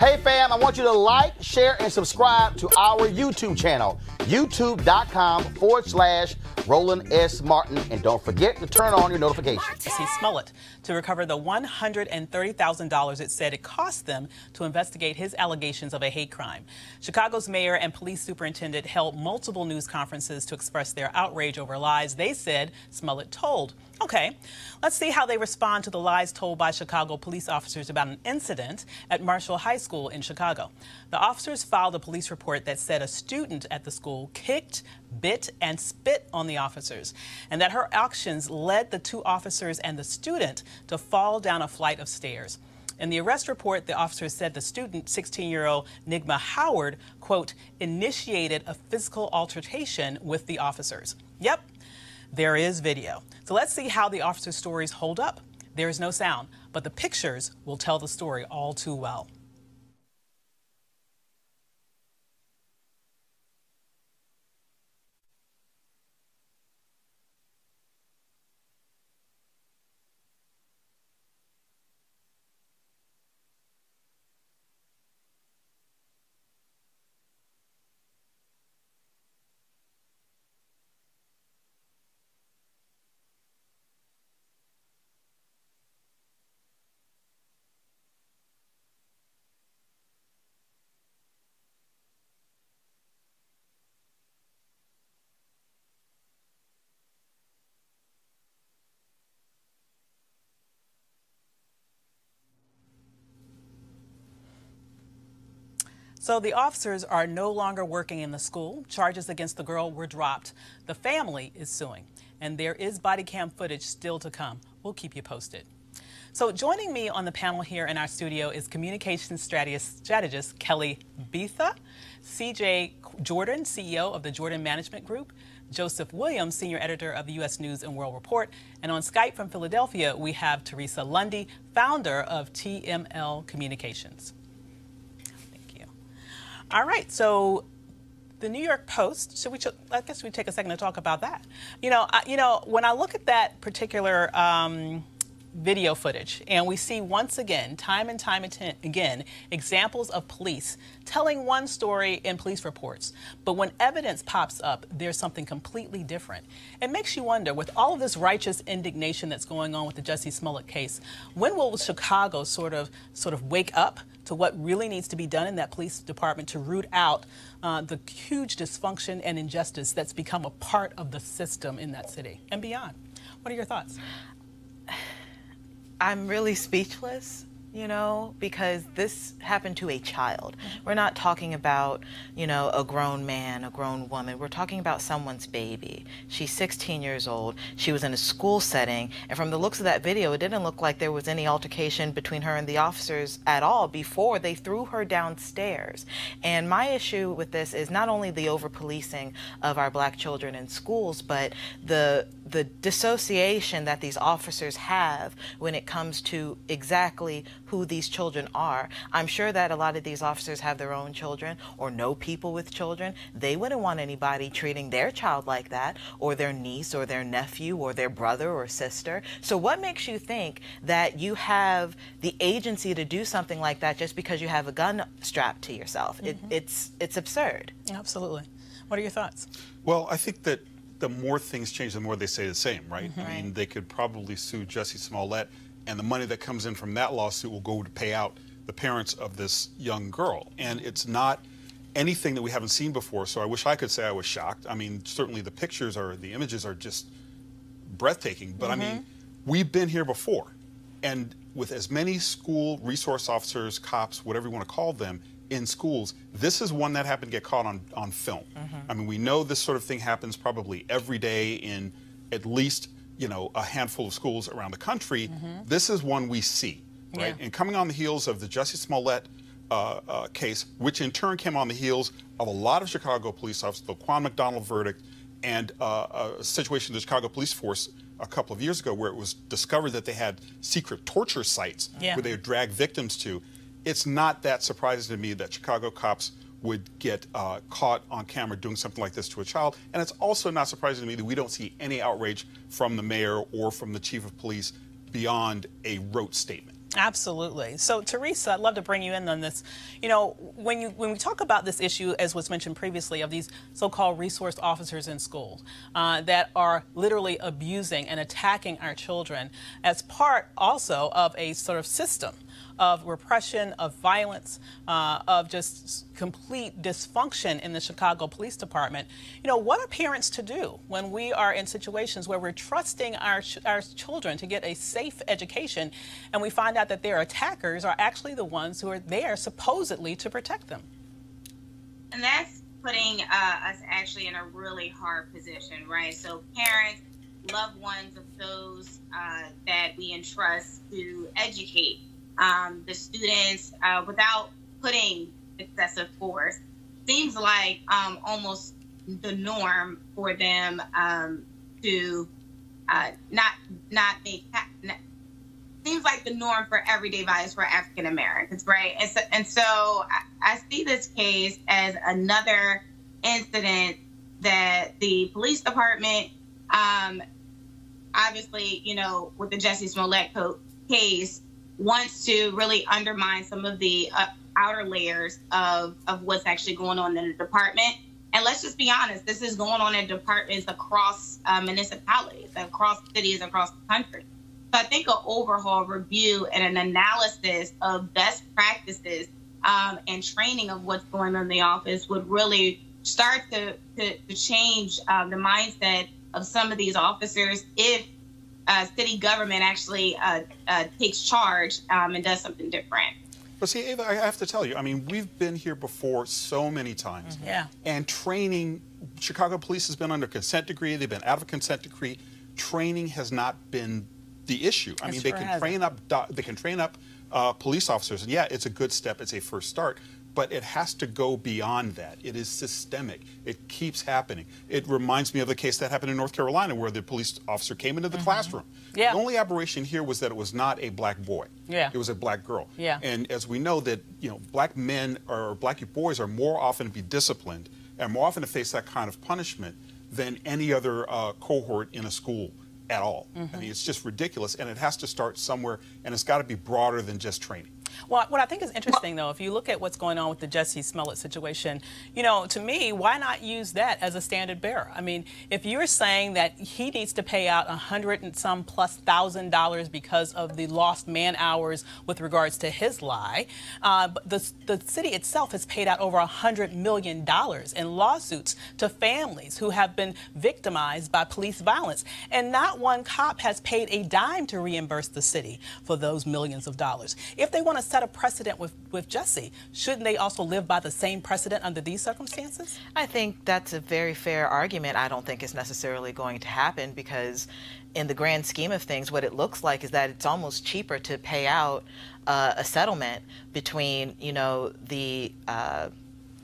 Hey fam, I want you to like, share, and subscribe to our YouTube channel, youtube.com forward slash Roland S. Martin. And don't forget to turn on your notifications. Jussie Smollett to recover the $130,000 it said it cost them to investigate his allegations of a hate crime. Chicago's mayor and police superintendent held multiple news conferences to express their outrage over lies they said Smollett told. Okay, let's see how they respond to the lies told by Chicago police officers about an incident at Marshall High School in Chicago. The officers filed a police report that said a student at the school kicked, bit, and spit on the officers, and that her actions led the two officers and the student to fall down a flight of stairs. In the arrest report, the officers said the student, 16-year-old Dnigma Howard, quote, initiated a physical altercation with the officers. Yep, there is video. So let's see how the officers' stories hold up. There is no sound, but the pictures will tell the story all too well. So the officers are no longer working in the school. Charges against the girl were dropped. The family is suing, and there is body cam footage still to come. We'll keep you posted. So joining me on the panel here in our studio is communications strategist Kelly Betha, CJ Jordan, CEO of the Jordan Management Group, Joseph Williams, senior editor of the U.S. News and World Report, and on Skype from Philadelphia, we have Teresa Lundy, founder of TML Communications. All right, so the New York Post. Should we? should, I guess we take a second to talk about that. You know, I, you know, when I look at that particular. Um, video footage, and we see once again, time and time again, examples of police telling one story in police reports. But when evidence pops up, there's something completely different. It makes you wonder, with all of this righteous indignation that's going on with the Jussie Smollett case, when will Chicago sort of sort of wake up to what really needs to be done in that police department to root out uh, the huge dysfunction and injustice that's become a part of the system in that city and beyond. What are your thoughts? I'm really speechless you know, because this happened to a child. Mm-hmm. We're not talking about, you know, a grown man, a grown woman. We're talking about someone's baby. She's 16 years old. She was in a school setting. And from the looks of that video, it didn't look like there was any altercation between her and the officers at all before they threw her downstairs. And my issue with this is not only the over policing of our black children in schools, but the the dissociation that these officers have when it comes to exactly who these children are. I'm sure that a lot of these officers have their own children or know people with children. They wouldn't want anybody treating their child like that or their niece or their nephew or their brother or sister. So what makes you think that you have the agency to do something like that just because you have a gun strapped to yourself? Mm -hmm. it, mm-hmm. it's, it's absurd. Absolutely. What are your thoughts? Well, I think that the more things change, the more they say the same, right? Mm -hmm. I mean, they could probably sue Jussie Smollett, and the money that comes in from that lawsuit will go to pay out the parents of this young girl. And it's not anything that we haven't seen before, so I wish I could say I was shocked. I mean, certainly the pictures are, the images are just breathtaking, but mm -hmm. I mean, mm-hmm. we've been here before. And with as many school resource officers, cops, whatever you want to call them, in schools, this is one that happened to get caught on, on film. Mm -hmm. I mean, we know this sort of thing happens probably every day in at least, you know, a handful of schools around the country. Mm -hmm. This is one we see, right? Yeah. And coming on the heels of the Jussie Smollett uh, uh, case, which in turn came on the heels of a lot of Chicago police officers, the Quan McDonald verdict, and uh, a situation in the Chicago Police Force a couple of years ago where it was discovered that they had secret torture sites yeah. where they would drag victims to it's not that surprising to me that Chicago cops would get uh, caught on camera doing something like this to a child. And it's also not surprising to me that we don't see any outrage from the mayor or from the chief of police beyond a rote statement. Absolutely. So, Teresa, I'd love to bring you in on this. You know, when you when we talk about this issue, as was mentioned previously, of these so-called resource officers in schools uh, that are literally abusing and attacking our children, as part also of a sort of system of repression, of violence, uh, of just complete dysfunction in the Chicago Police Department. You know, what are parents to do when we are in situations where we're trusting our, our children to get a safe education and we find out that their attackers are actually the ones who are there supposedly to protect them? And that's putting uh, us actually in a really hard position, right? So, parents, loved ones of those uh, that we entrust to educate um, the students uh, without putting excessive force seems like um, almost the norm for them um, to uh, not not make not, seems like the norm for everyday violence for African Americans, right? And so, and so I, I see this case as another incident that the police department, um, obviously, you know, with the Jussie Smollett case, wants to really undermine some of the uh, outer layers of, of what's actually going on in the department. And let's just be honest, this is going on in departments across uh, municipalities, across cities, across the country. So I think an overhaul review and an analysis of best practices um, and training of what's going on in the office would really start to, to, to change um, the mindset of some of these officers if uh, city government actually uh, uh, takes charge um, and does something different. But see, Ava, I have to tell you, I mean, we've been here before so many times. Mm-hmm. Yeah. And training, Chicago police has been under consent decree, they've been out of consent decree. Training has not been the issue. I It mean, sure they can hasn't. train up, they can train up uh, police officers, and yeah, it's a good step, it's a first start. But it has to go beyond that. It is systemic. It keeps happening. It reminds me of the case that happened in North Carolina where the police officer came into the classroom. Mm-hmm. Yeah. The only aberration here was that it was not a black boy. Yeah. It was a black girl. Yeah. And as we know that, you know, black men or black boys are more often to be disciplined and more often to face that kind of punishment than any other uh, cohort in a school at all. I mean, it's just ridiculous, and it has to start somewhere, and it's got to be broader than just training. Well, what I think is interesting, though, if you look at what's going on with the Jussie Smollett situation, you know, to me, why not use that as a standard bearer? I mean, if you're saying that he needs to pay out a hundred and some plus thousand dollars because of the lost man hours with regards to his lie, uh, the, the city itself has paid out over a hundred million dollars in lawsuits to families who have been victimized by police violence, and not one cop has paid a dime to reimburse the city for those millions of dollars. If they want to set a precedent with, with Jussie, shouldn't they also live by the same precedent under these circumstances? I think that's a very fair argument. I don't think it's necessarily going to happen because, in the grand scheme of things, what it looks like is that it's almost cheaper to pay out uh, a settlement between, you know, the uh,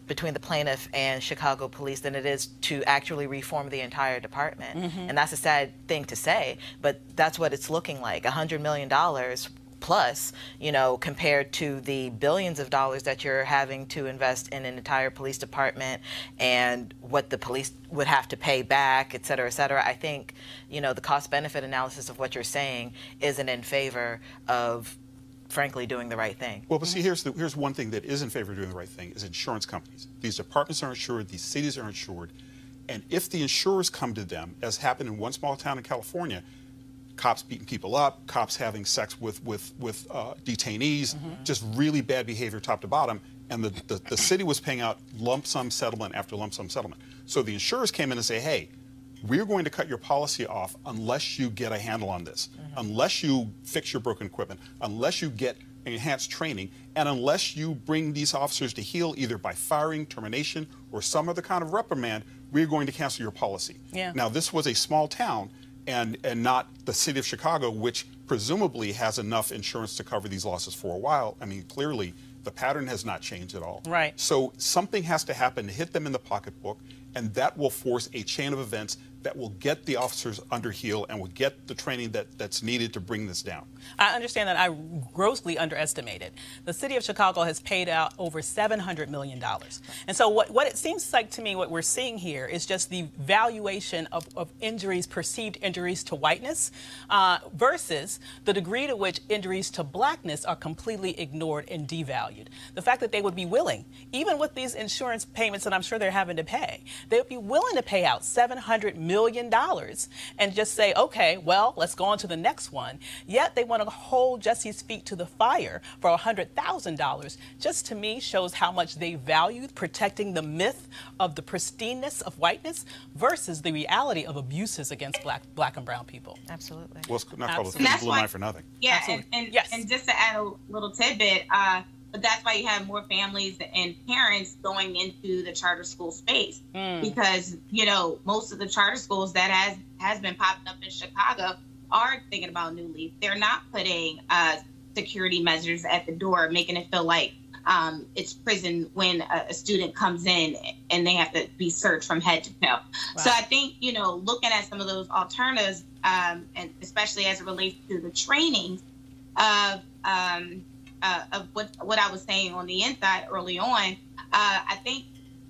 between the plaintiff and Chicago police than it is to actually reform the entire department. And that's a sad thing to say, but that's what it's looking like. A hundred million dollars plus, you know, compared to the billions of dollars that you're having to invest in an entire police department and what the police would have to pay back, et cetera, et cetera. I think, you know, the cost benefit analysis of what you're saying isn't in favor of frankly doing the right thing. Well, but see, here's the, here's one thing that is in favor of doing the right thing is insurance companies. These departments are insured, these cities are insured, and if the insurers come to them, as happened in one small town in California, cops beating people up, cops having sex with with with uh, detainees, just really bad behavior top to bottom, and the, the the city was paying out lump sum settlement after lump sum settlement. So the insurers came in and say, hey. We're going to cut your policy off unless you get a handle on this, unless you fix your broken equipment, unless you get enhanced training, and unless you bring these officers to heel either by firing, termination, or some other kind of reprimand, we're going to cancel your policy. Yeah. Now, this was a small town and, and not the city of Chicago, which presumably has enough insurance to cover these losses for a while. I mean, clearly, the pattern has not changed at all. Right. So something has to happen to hit them in the pocketbook, and that will force a chain of events that will get the officers under heel and will get the training that, that's needed to bring this down. I understand that I grossly underestimated. The city of Chicago has paid out over $700 million. And so what, what it seems like to me, what we're seeing here is just the valuation of, of injuries, perceived injuries to whiteness, uh, versus the degree to which injuries to blackness are completely ignored and devalued. The fact that they would be willing, even with these insurance payments that I'm sure they're having to pay, they would be willing to pay out $700 million million dollars and just say, okay, well, let's go on to the next one. Yet they want to hold Jussie's feet to the fire for $100,000. Just to me shows how much they valued protecting the myth of the pristineness of whiteness versus the reality of abuses against black, black and brown people. Absolutely. Well, it's not called a blue line for nothing. Yeah, and, and, yes. and just to add a little tidbit, uh, but that's why you have more families and parents going into the charter school space mm. because you know most of the charter schools that has has been popping up in Chicago are thinking about new leaf. They're not putting uh, security measures at the door, making it feel like um, it's prison when a, a, student comes in and they have to be searched from head to toe. Wow. So I think you know looking at some of those alternatives, um, and especially as it relates to the training of um, uh, of what what I was saying on the inside early on, uh, I think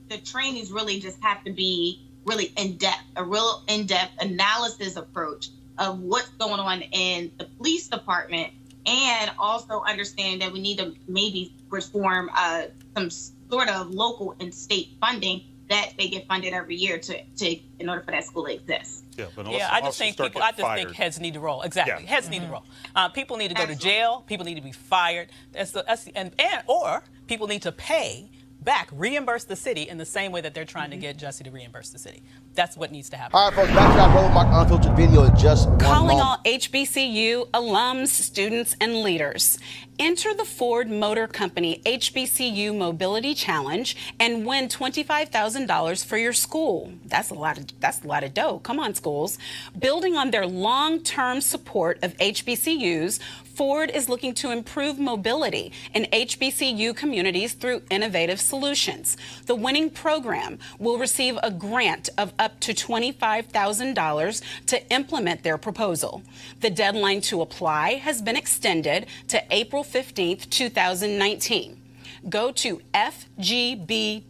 the trainings really just have to be really in depth, a real in depth analysis approach of what's going on in the police department, and also understand that we need to maybe reform uh, some sort of local and state funding that they get funded every year to, to in order for that school to exist. Yeah, but yeah, I just think people. I just fired. think heads need to roll. Exactly, yeah. heads mm-hmm. need to mm-hmm. roll. Uh, people need to go Absolutely. to jail. People need to be fired. That's the, that's the, and, and or people need to pay back, reimburse the city in the same way that they're trying mm-hmm. to get Jussie to reimburse the city. That's what needs to happen. All right, folks, back to that Roland Martin Unfiltered video in just Calling moment. all HBCU alums, students, and leaders. Enter the Ford Motor Company HBCU Mobility Challenge and win $25,000 for your school. That's a lot of that's a lot of dough. Come on, schools. Building on their long-term support of HBCUs, Ford is looking to improve mobility in HBCU communities through innovative solutions. The winning program will receive a grant of up to $25,000 to implement their proposal. The deadline to apply has been extended to April 15th, 2019 go to fgb.life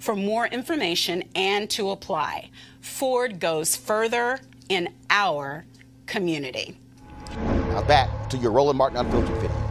for more information and to apply. Ford goes further in our community. Now back to your Roland Martin Unfiltered video.